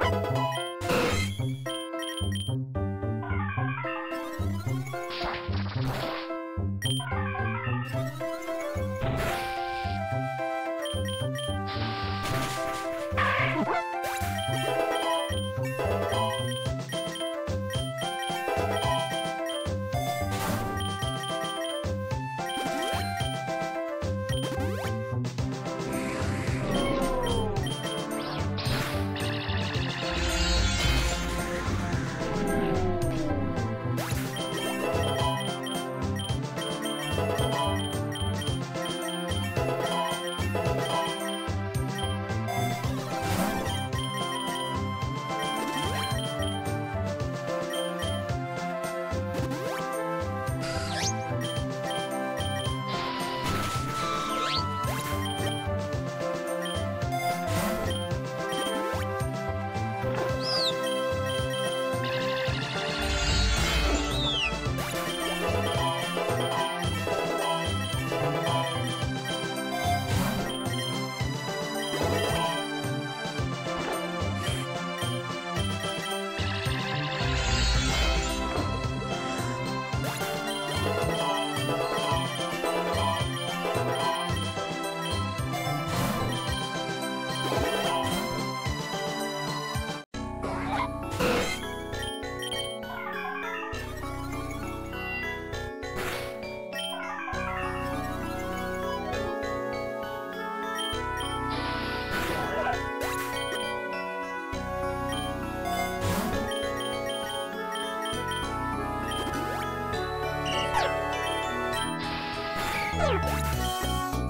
何? うん。